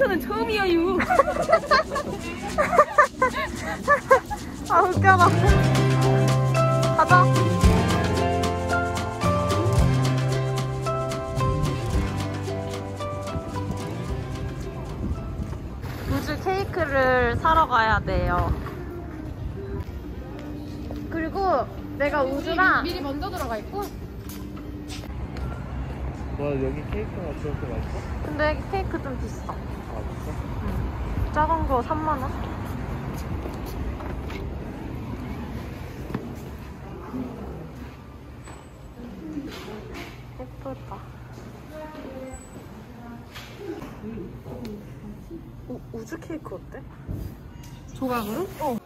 인천은 처음이에요. 아 웃겨라. 가자. 우주 케이크를 사러 가야 돼요. 그리고 내가 우주랑 미리 먼저 들어가 있고. 와 여기 케이크가 저렇게 맛있어? 근데 케이크 좀 비싸. 작은 거 3만 원? 예쁘다. 우, 우주 케이크 어때? 조각으로? 어.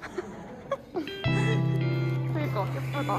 그니까 예쁘다.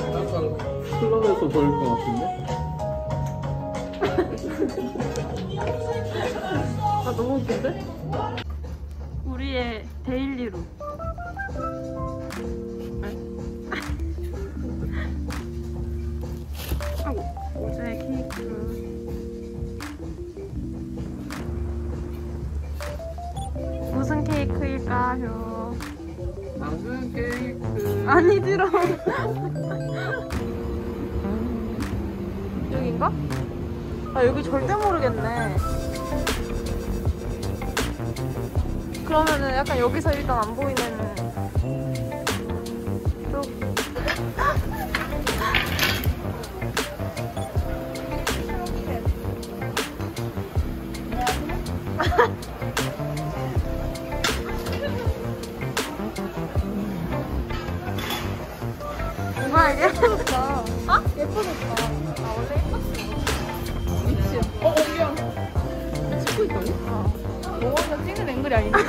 약간 클럽에서 보일 것 같은데? 아 너무 웃긴데? 우리의 데일리룩. 아이고 우주의 케이크. 무슨 케이크일까요? 당근 케이크 아니 들어. 여긴가? 아 여기 절대 모르겠네. 그러면은 약간 여기서 일단 안 보이는 쪽. 예뻐졌다. 어? 예뻐졌다. 아 원래 예뻤어. 미치. 어, 어, 미안. 찍고 있다고? 어. 너가 찍는 앵글이 아닌데.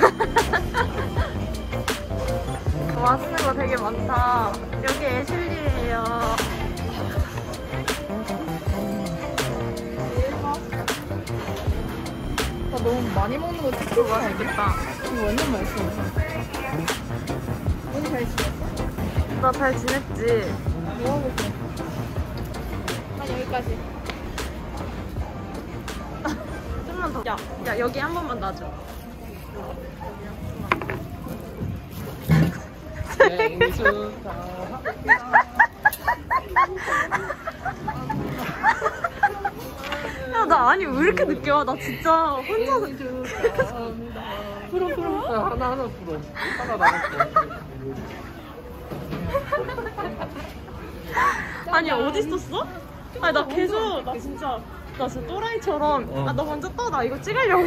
와 쓰는 거 되게 많다. 여기 애슐리예요. 나 너무 많이 먹는 거 찍고 가야겠다. 이거 완전 맛있어. 오늘 잘 지냈어? 나 잘 지냈지? 뭐? 한 여기까지. 좀만 더. 야, 야 여기 한 번만 놔줘. 생일 축하 야, 나 아니 왜 이렇게 늦게 와? 나 진짜 혼자서. 축하합니다 풀어 풀어 아, 하나 하나 풀어 하나 남았 아니 어디 있었어? 아니 나 계속 나 진짜 나 진짜 또라이처럼 어. 아너 먼저 떠 나 이거 찍으려고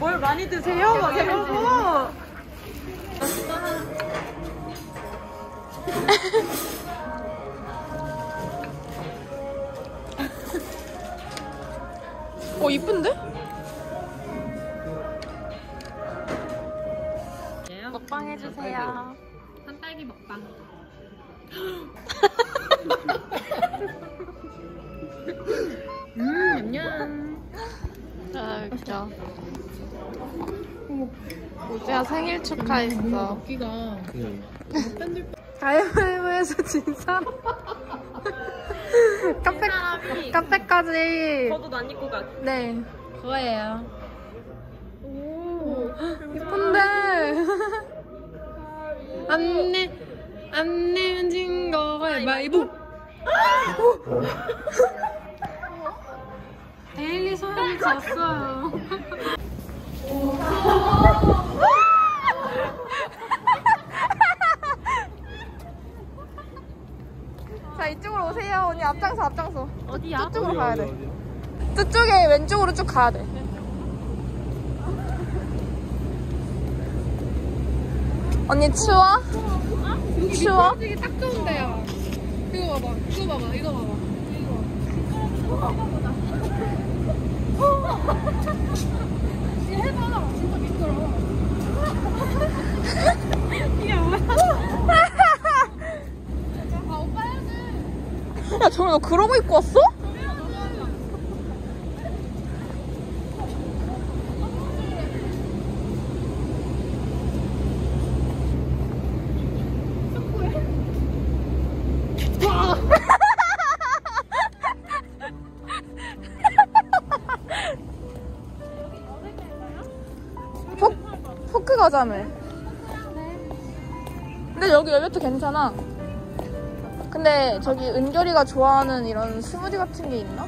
뭘 많이 드세요? 막 이러고 어 이쁜데? 먹방 해주세요 산딸기 먹방. 음, 냠냠. 아 웃겨 우주야 생일 축하했어 그냥 가위바위보에서 진 사람 카페, 카페까지 겉옷 안 입고 가. 네 그거예요. 예쁜데 안내 안내 진거 가위바위보. 데일리 소연이 졌어요. 자 이쪽으로 오세요 언니 앞장서 앞장서 어디야? 저쪽으로 가야 돼 저쪽에 왼쪽으로 쭉 가야 돼 언니 추워? 여기 추워? 미끄러지기 딱 좋은데요. 이거 봐봐. 이거 봐봐. 이거 봐봐. 이거. 얘 해봐. 진짜 미끄러워. 이게 뭐야? 아 오빠 해야지. 야, 정말 너 그러고 입고 왔어? 가자며. 근데 여기 열매도 괜찮아. 근데 저기 은결이가 좋아하는 이런 스무디 같은 게 있나?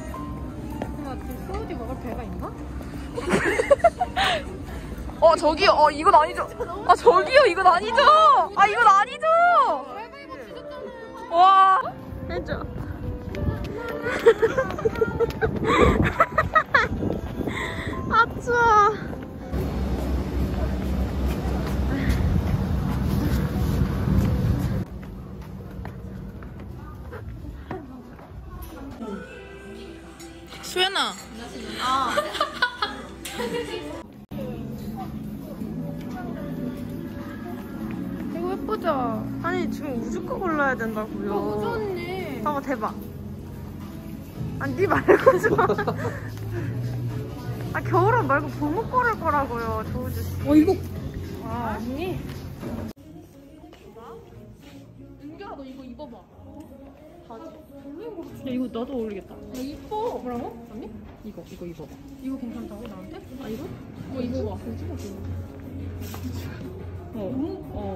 소우디 먹을 배가 있나? 어 저기요 어 이건 아니죠 아 저기요 이건 아니죠 아 이건 아니죠. 와 해줘 아 추워 수연아 이거 예쁘죠? 아니 지금 우주 거 골라야 된다고요 어, 우전이. 봐봐 대박 아니 니 말고 좀. 아 겨울옷 말고 봄옷 고를 거라고요 조우주 씨 어 이거. 아 언니. 은결아 너 이거 입어봐. 바지. 야 이거 나도 어울리겠다. 야 이뻐. 뭐라고? 언니? 이거 이거 입어봐. 이거 괜찮다고 나한테? 아 이거? 이거 입어봐. 어, 어,